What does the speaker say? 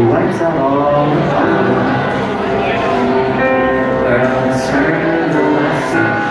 He wipes out all the fun. Girls turn the lesson.